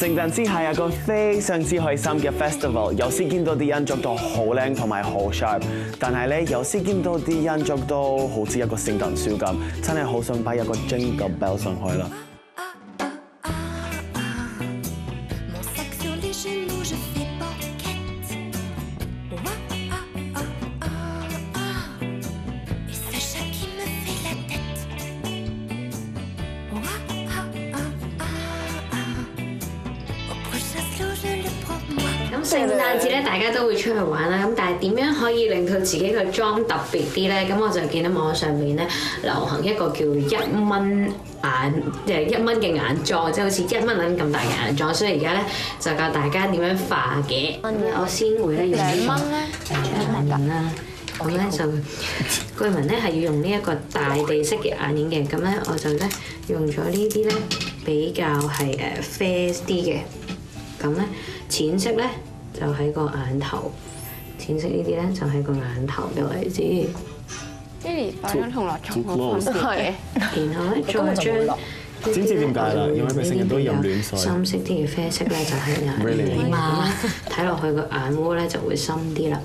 聖誕節係一個非常之開心嘅 festival，有時見到啲人着到好靚同埋好 sharp，但係咧有時見到啲人着到好似一個聖誕樹咁，真係好想擺一個 jingle bell 上去啦。聖誕節咧，大家都會出去玩啦。咁但係點樣可以令到自己個妝特別啲咧？咁我就見到網上面咧流行一個叫一蚊眼，即係一蚊嘅眼妝，即係好似一蚊銀咁大嘅眼妝。所以而家咧就教大家點樣化嘅。我先會咧用呢個誒眼影啦。咁咧就據聞咧係要用呢一個大地色嘅眼影嘅。咁咧我就咧用咗呢啲咧比較係誒啡啲嘅。咁咧淺色咧就喺個眼頭，淺色呢啲咧就喺個眼頭嘅位置，Lily 化妝同落妝好分別嘅，然後咧再將知唔知點解啦？咧因為佢成日都飲暖水。深色啲嘅啡色咧就喺眼咧 睇落去個眼窩咧就會深啲啦。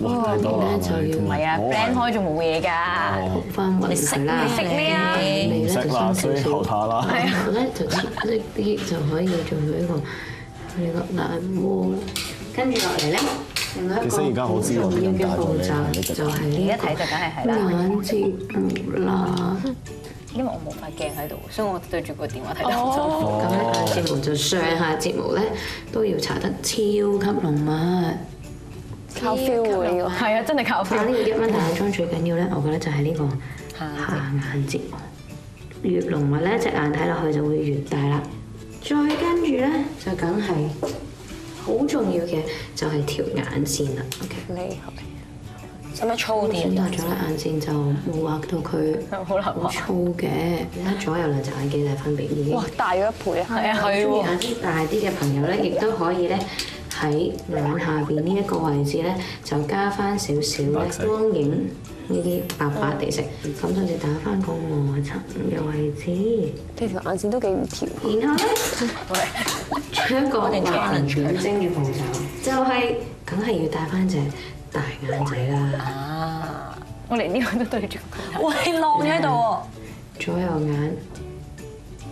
哇，太多啦，就要唔係啊我，plan 開仲冇嘢㗎。哦。翻勻佢啦，你食咩啊味咧就唔識啦，所以學少。下啦。係啊咧就淺色啲就可以做到一個呢個眼窩啦。跟住落嚟咧，另外一個重要嘅步驟就係而呢家睇就梗係係啦，眼睫毛啦。因為我冇塊鏡喺度，所以我對住個電話睇得好辛苦。咁咧眼睫毛就上下睫毛咧都要搽得超級濃密。靠 feel 喎係啊，真係靠化呢 feel。個一蚊大眼妝最緊要咧，我覺得就係呢個下眼睫毛，越濃密咧隻眼睇落去就會越大啦。再跟住咧就梗係好重要嘅就係條眼線啦。OK，厲害，使唔使粗啲選擇啊？咗咧眼線就冇畫到佢好難畫。粗嘅，而家左右兩隻眼幾大分別已經。哇，大咗一倍啊！係啊，係喎。眼睛大啲嘅朋友咧，亦都可以咧喺眼下邊呢一個位置咧，就加翻少少咧光影呢啲白白地色，咁就至打翻個磨擦嘅位置。你條眼線都幾唔條，然後咧，做一個畫龍點睛嘅步驟，就係梗係要戴翻隻大眼仔啦，啊！我連呢個都對住佢。喂，浪喺度喎，左右眼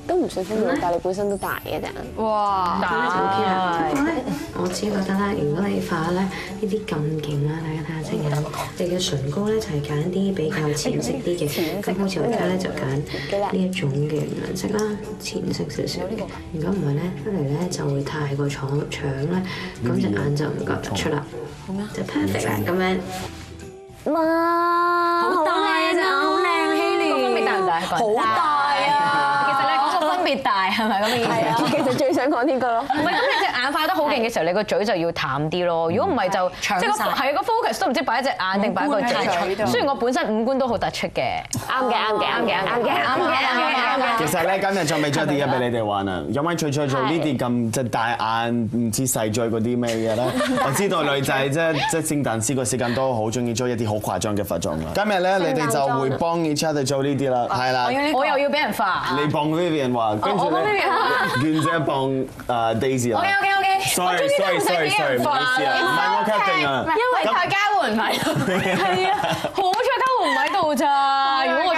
都唔算分別，但係你本身都大嘅隻眼。哇！咁咧就 OK 啦。不過咧，我只覺得咧，如果你化咧呢啲咁勁啦，大家睇下隻眼，你嘅唇膏咧就係揀啲比較淺色啲嘅，咁好似我而家咧就揀呢一種嘅顏色啦，淺色少少嘅。如果唔係咧，一嚟咧就會太過搶搶咧，咁隻眼就唔覺得出啦，就 perfect 啦咁樣。哇，好大啊隻眼好靚。個分別大唔大？好大大係咪咁嘅意思係啊，其實最想講呢個咯。唔係，咁你隻眼化得好勁嘅時候，你個嘴就要淡啲咯。如果唔係就即係個係個 focus 都唔知擺喺隻眼定擺喺個嘴度。雖然我本身五官都好突出嘅，啱嘅，啱嘅，啱嘅，啱嘅，啱嘅，啱嘅，啱嘅。其實咧，今日仲未出啲嘢俾你哋玩啊，因為除咗做呢啲咁即係大眼唔知細嘴嗰啲咩嘢咧，我知道女仔即係即係聖誕節個時間都好中意做一啲好誇張嘅化妝啦。今日咧，你哋就會幫 each other 做呢啲啦，係啦。我又要俾人化。你幫 Vivian 話，跟住咧，願者幫誒 Daisy 啦。OK OK OK。Sorry sorry sorry sorry，唔好意思啊，唔係我 cut 定啊。因為大家換唔喺度，係啊，好彩交換唔喺度咋。如果我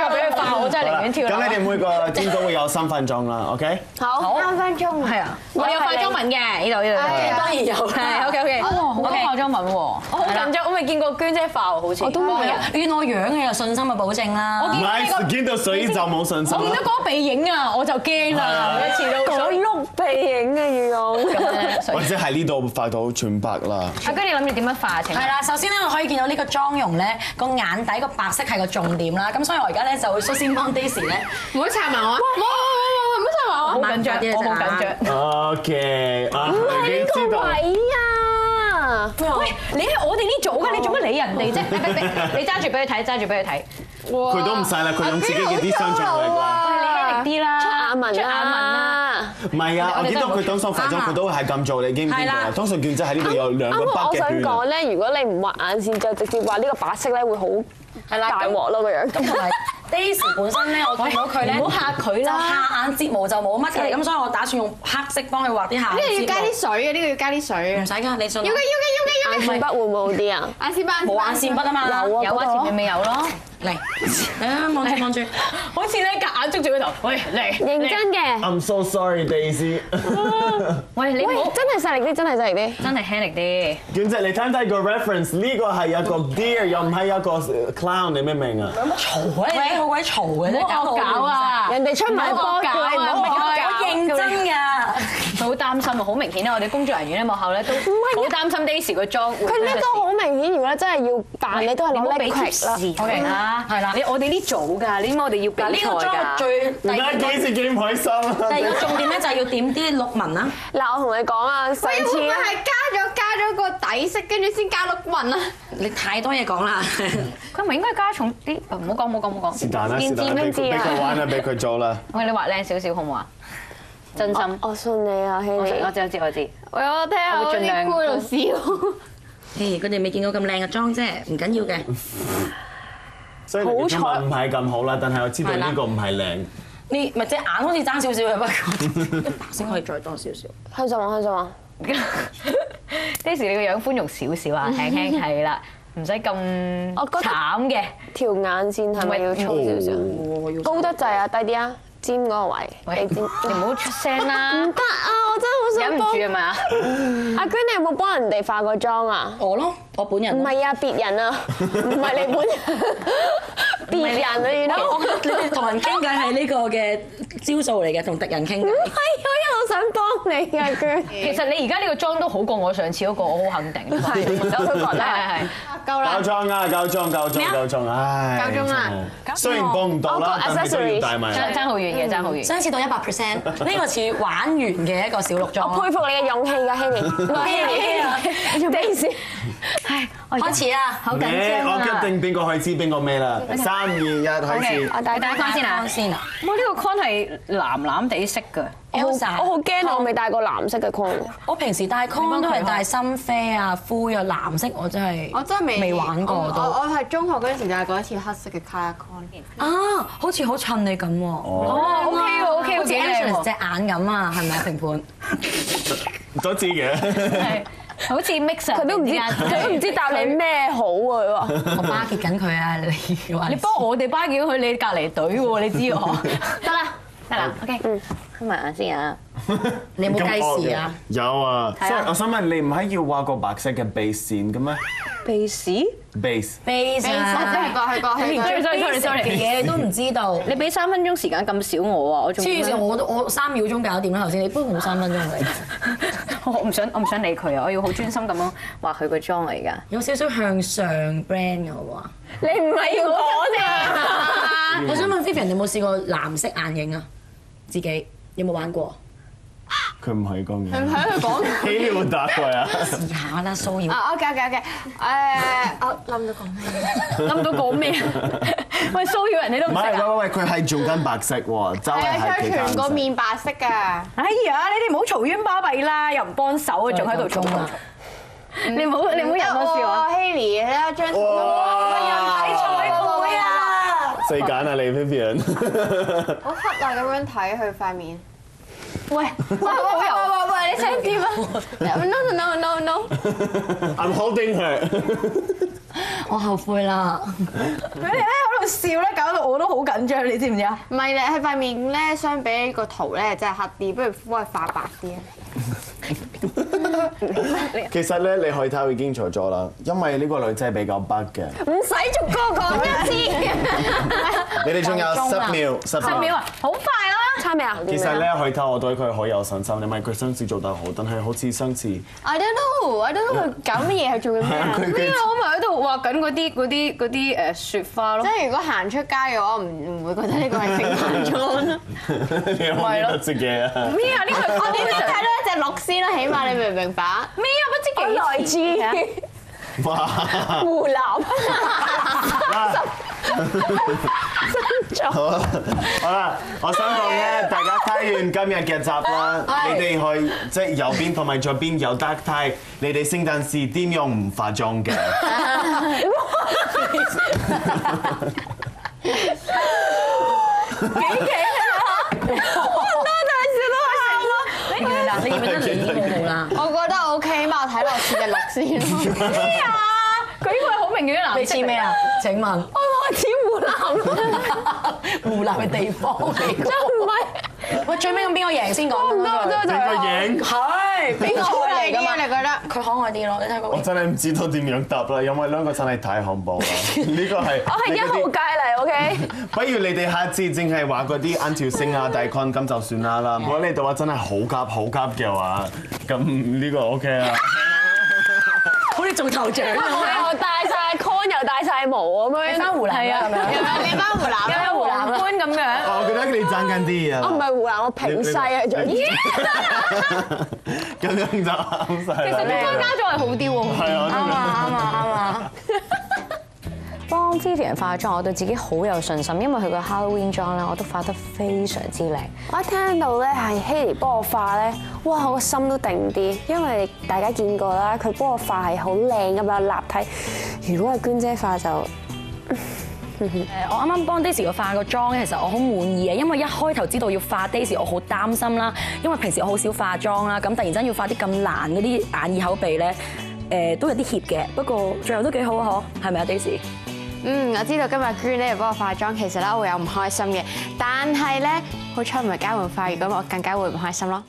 咁你哋每個天都會有三分鐘啦，OK？好三分鐘係啊，我有化妝品嘅呢度呢度。當然有係 OK OK。好多化妝品喎，我好緊張，我未見過娟姐化喎，好似。我都冇。見我樣嘅有信心嘅保證啦。我唔見到你個係見到水就冇信心見到。嗰個鼻影啊，我就驚啦，每一次都。嗰碌鼻影嘅要用。或者喺呢度化到全白啦。阿娟，你諗住點樣化情？係啦，首先咧，我可以見到呢個妝容咧，個眼底個白色係個重點啦。咁所以我而家咧就會率先幫唔好插埋我啊！冇冇冇冇，唔好插埋我。好緊張，我好緊張。OK，啊，已經知道。位啊！喂，你係我哋呢組㗎，你做乜理人哋啫？你揸住俾佢睇，揸住俾佢睇。佢都唔細啦，佢用自己嘅啲想像力啦。你輕力啲啦，出眼紋出眼紋啦。唔係啊，我見到佢當上化妝，佢都會係咁做，你見唔見到啊？通常卷仔喺呢度有兩個啱啱我想筆嘅圈啊。講咧，如果你唔畫眼線，就直接畫呢個白色咧，會好係啦大鑊咯個樣。咁同埋 Daisy 本身咧，我見到佢咧，唔好嚇佢啦就下眼睫毛就冇乜嘅，咁所以我打算用黑色幫佢畫啲下呢個要加眼睫毛。啲水啊，呢個要加啲水啊。唔使㗎，你信我要嘅要嘅要嘅要嘅。眼線筆會唔會好啲啊？眼線筆冇眼線筆啊嘛，有啊有啊，前面咪有咯。嚟，嚟啊，望住望住，好似咧夾眼捉住佢頭，喂嚟，認真嘅，I'm so sorry Daisy。喂你喂，真係細力啲，真係細力啲。真係輕力啲。娟姐，你睇睇個 reference，呢個係一個 deer，又唔係一個 clown，你明唔明啊？有乜嘈啊？你好鬼嘈嘅啫，唔好惡搞啊！人哋出埋波叫你唔好認真㗎。好擔心啊！好明顯咧，我哋工作人員咧幕後咧都好擔心 Daisy 個妝佢呢個好明顯，如果真係要扮，你都係攞你唔好俾啦。士佢啦，係啦你我哋呢組㗎，你知唔知我哋要比嗱，呢個妝？最第唔得，二個幾時幾開心啊！第二個重點咧就係要點啲綠紋啦。嗱，我同你講啊，上會唔會次咧係加咗加咗個底色，跟住先加碌紋啊？你太多嘢講啦。佢咪應該加重啲？唔好講，唔好講，唔好講。是但啦，是但啦，俾知知啊俾佢玩啦，俾佢做啦。喂，你畫靚少少好唔好啊？真心，我信你啊，希我知。我知我知我知。喂，我睇下我啲我會盡量菇喺度笑。誒，佢哋未見過咁靚嘅妝啫，唔緊要嘅。所以你嘅中文唔係咁好啦，但係我知道呢個唔係靚。你咪隻眼好似爭少少嘅，不過白色可以再多少少。開心啊，開心啊！Daisy 你個樣寬容少少啊，輕輕係啦，唔使咁我覺得慘嘅。條眼線係咪要粗少少？高得滯啊，低啲啊，尖嗰個位，喂，你唔好出聲啦唔，得啊！我真係忍唔好想住係咪啊？幫 阿娟，你有冇幫人哋化過妝啊？我咯，我本人。唔係啊，別人啊，唔係你本人，別人啊，原來我覺得你哋同人傾偈係呢個嘅招數嚟嘅，同敵人傾偈。係我一路想幫你啊，娟。其實你而家呢個妝都好過我上次嗰個，我好肯定。係我都覺得係係係。夠啦夠。裝啊！夠裝夠裝夠裝，唉！夠裝啦雖然幫唔到啦但係都要帶埋。爭爭好遠嘅，爭好遠。相似到一百 percent，呢個似玩完嘅一個小六裝。我佩服你嘅勇氣㗎，希莉。唔係希莉，你做咩意思？唉，我而家開始啦，好緊你張啊！我決定邊個開始邊個咩啦？三二一開始。我戴你戴框先啊！先啦！哇！呢個 con 係藍藍地色㗎。我好 Elsa 我好驚啊！我未戴過藍色嘅 con 喎。我平時戴 con 都係戴深啡啊、灰啊、藍色，我真係我真係未未玩過我都。我我係中學嗰陣時就係嗰一次黑色嘅 color con。啊，好似好襯你咁喎。哦，OK 喎，OK 好似喎，幾靚 Angela 隻眼咁啊，係咪啊評判？都知嘅。好似 mix 啊！佢都唔知，佢都唔知答你咩好啊！我巴結緊佢啊！你話你幫我哋巴結佢，你隔離隊喎，你知我。得啦，得啦，OK，開埋眼先啊！你有冇計時啊？有啊，所以我想問你唔係要畫個白色嘅 base 線嘅咩鼻屎？？base base 我啊！真係過去過去過去。sorry sorry sorry 嘅嘢你都唔知道。你俾三分鐘時間咁少我啊！我仲黐線，我都我三秒鐘搞掂啦頭先，你不過冇三分鐘嚟，我唔想我唔想理佢啊！我要好專心咁樣畫佢個妝嚟㗎。有少少向上 brand 嘅喎。你唔係要我啫。我想問 Vivian 有冇試過藍色眼影啊？自己有冇玩過？佢唔係講嘅。喺度講。希利會答佢啊！試下啦，騷擾。啊，OK OK OK，誒，我 諗到講咩？諗到講咩啊？喂，騷擾人你都唔識啊！喂喂喂，佢係做緊白色喎，周圍係佢。全個面白色㗎。哎呀，你哋唔好嘈冤巴閉啦，又唔幫手啊，仲喺度嘈啊！你唔好你唔好引我笑啊！Haley 咧張圖，哇人體彩繪啊！世簡啊，你 Vivian。好黑啊！咁樣睇佢塊面。喂，喂喂喂喂喂，你想點啊？No no no no no！I'm holding her。我後悔啦。佢哋咧喺度笑咧，搞到我都好緊張，你知唔知啊？唔係咧，佢塊面咧相比個圖咧真係黑啲，不如敷係化白啲啊！其實咧，你可以睇已經錯咗啦，因為呢個女仔係比較北嘅。唔使逐個講一次。你哋仲有十秒，十十秒啊，好快啦！差咩啊？其實咧，去睇我對佢好有信心，因為佢上次做得好，但係好似上次 I don't know，I don't know 佢 搞乜嘢，係做緊咩啊？佢咩啊？佢我咪喺度畫緊嗰啲嗰啲嗰啲誒雪花咯即。係如果行出街嘅話，我唔唔會覺得呢個係平凡裝咯。你好記得自己啊！咩啊？呢個我點都睇到一隻鹿先啦，起碼你明唔明白？咩啊？不知幾來自哇！湖南。好啦，好啦，我想講咧，大家睇完今日嘅集啦，你哋去即係右邊同埋左邊有得睇，你哋聖誕節點樣唔化妝嘅？你認唔認啊？你認唔認得你好好啦？我覺得 OK 嘛，我睇落似隻綠先咯。咩啊？佢呢個係好明顯嘅藍色。你似咩啊？請問我似湖南，湖南嘅地方嚟㗎。真唔係。喂，最尾咁邊個贏先講？唔得真係邊個贏？係邊個好嚟㗎嘛？你覺得？佢可愛啲咯，你睇嗰個。我真係唔知道點樣答啦，因為兩個真係太恐怖啦。呢個係我係一號你嗰啲街嚟，OK。不如你哋下次淨係話嗰啲眼條星啊、大 con 咁就算啦啦。如果你哋話真係好急好急嘅話，咁呢個 OK 啊。做頭像我啊！又戴晒 con，又戴晒毛咁樣。你翻湖南係啊咁樣。你翻湖南有啊？個皇冠咁樣。我覺得你爭緊啲啊我唔啊。係湖南，我平西啊，仲 咁樣就啱晒。其實點樣加咗係好啲喎。係啊，啱啊啱啊啱啊！幫 Vivian 化妝，我對自己好有信心，因為佢個 Halloween 妝咧，我都化得非常之靚。我一聽到咧係 Haley 幫我化咧，哇！我個心都定啲，因為大家見過啦，佢幫我化係好靚咁樣立體。如果係娟姐化就誒，我啱啱幫 Daisy 個化個妝咧，其實我好滿意嘅，因為一開頭知道要化 Daisy，我好擔心啦，因為平時我好少化妝啦，咁突然間要化啲咁難嗰啲眼耳口鼻咧，誒都有啲怯嘅，不過最後都幾好啊，嗬，係咪啊，Daisy？嗯，我知道今日娟咧幫我化妆，其实咧我會有唔开心嘅，但系咧好彩唔系交换化，如果我更加会唔开心咯。